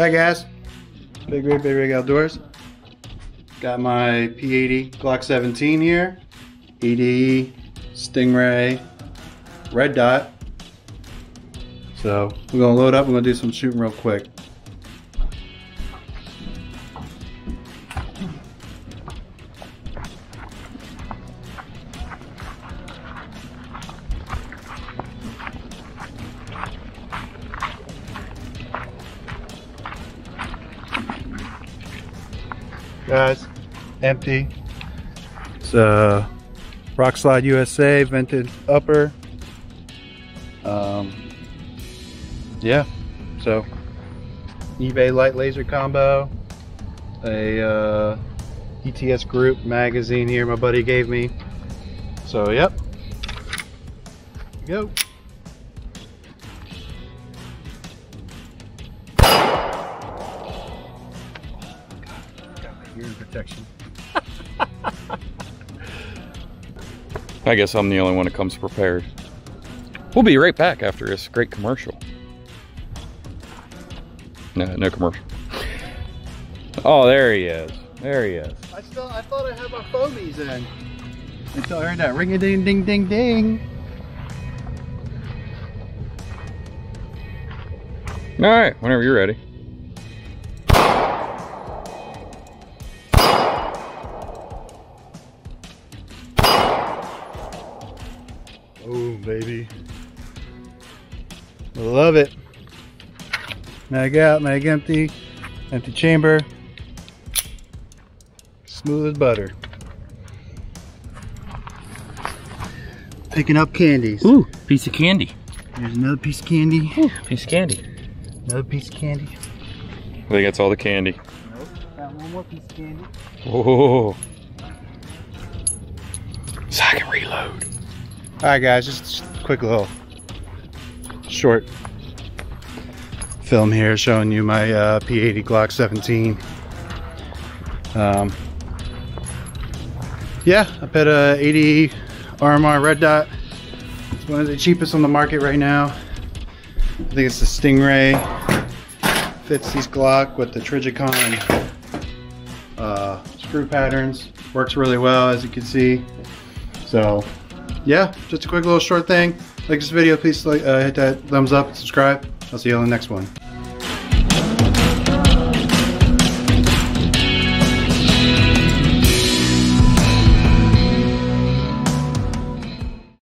Hi guys, BigWrig, Big Rig Outdoors. Got my P80 Glock 17 here, ADE, Stingray, Red Dot. So we're gonna load up, we're gonna do some shooting real quick. Guys. Empty. It's a Rock Slide USA vented upper. Um, yeah, so eBay light laser combo, a uh, ETS group magazine here my buddy gave me. So, yep. Go. Hearing protection. I guess I'm the only one that comes prepared. We'll be right back after this great commercial. No, no commercial. Oh, there he is. There he is. I still, I thought I had my foamies in. Until I heard that ring a ding ding ding ding. All right, whenever you're ready. Baby. Love it. Mag out, mag empty, empty chamber. Smooth as butter. Picking up candies. Ooh, piece of candy. There's another piece of candy. Piece of candy. Another piece of candy. I think that's all the candy. Nope. Got one more piece of candy. Oh. So I can reload. Alright guys, just quick little short film here showing you my uh, P80 Glock 17. Um, yeah, I put a ADE RMR Red Dot. It's one of the cheapest on the market right now. I think it's the Stingray. Fits these Glock with the Trijicon uh, screw patterns. Works really well as you can see. So yeah, just a quick little short thing. Like this video, please like, uh, hit that thumbs up subscribe. I'll see you on the next one.